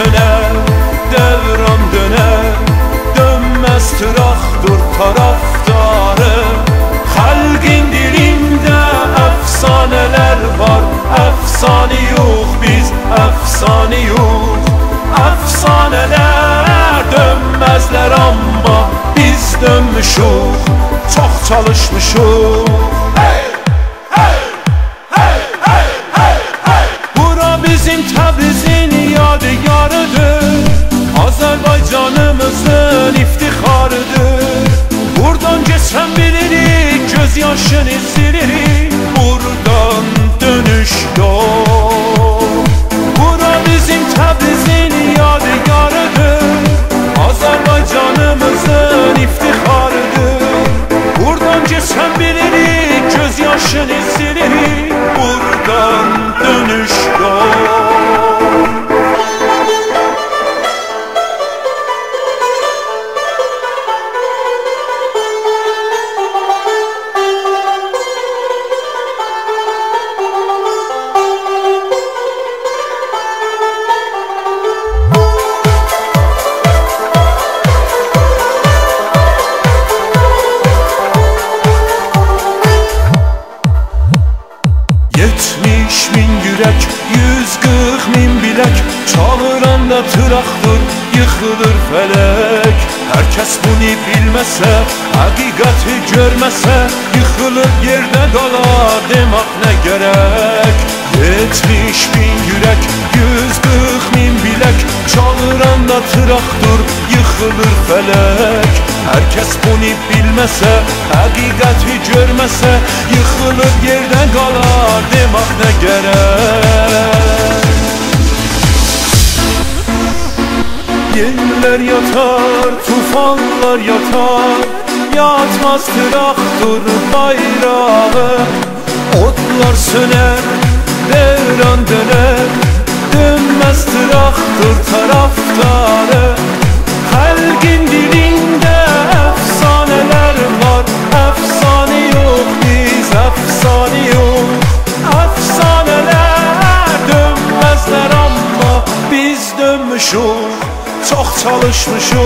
söner Devran döner Dönmez tırahtur taraftarı. Halgin dilinde efsaneler var Efsane yok biz efsane yok Efsaneler dönmezler ama Biz dönmüşük çok çalışmışuk Yetmiş min yürək, yüz qırx min bilək Çalıranda tıraqdır, yıxılır fələk Hər kəs bunu bilməsə, həqiqəti görməsə Yıxılır yerdə qala, demək nə gərək Yetmiş bin yürək, yüz qırx min bilək Çalıranda tıraqdır, yıxılır fələk Herkes bunu bilmese, hakikati görmese Yıkılıp yerden kalar demek ne gerek? Yerler yatar, tufanlar yatar Yatmaz traktör bayrağı. Otlar söner, devran döner Dönmez traktör taraftarı çalışmışım, çox çalışmışım.